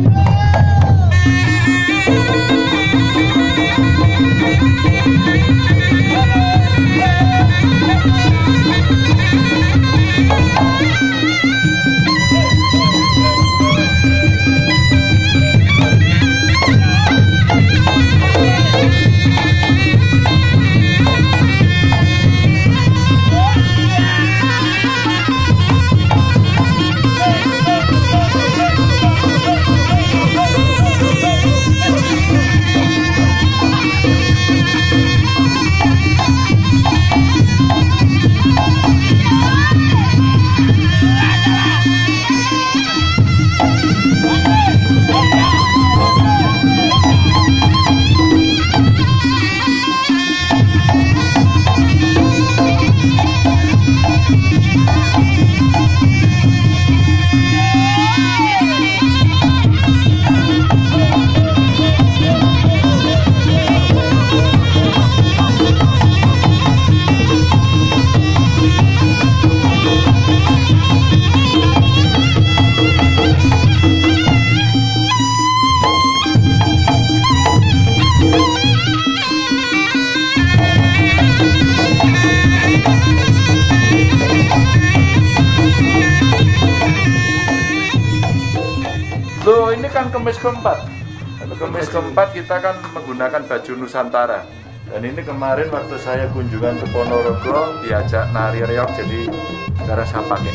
Thank you. Loh, ini kan kemis keempat. Kemis keempat kita kan menggunakan baju Nusantara. Dan ini kemarin waktu saya kunjungan ke Ponorogo diajak nari reog jadi cara saya pakai.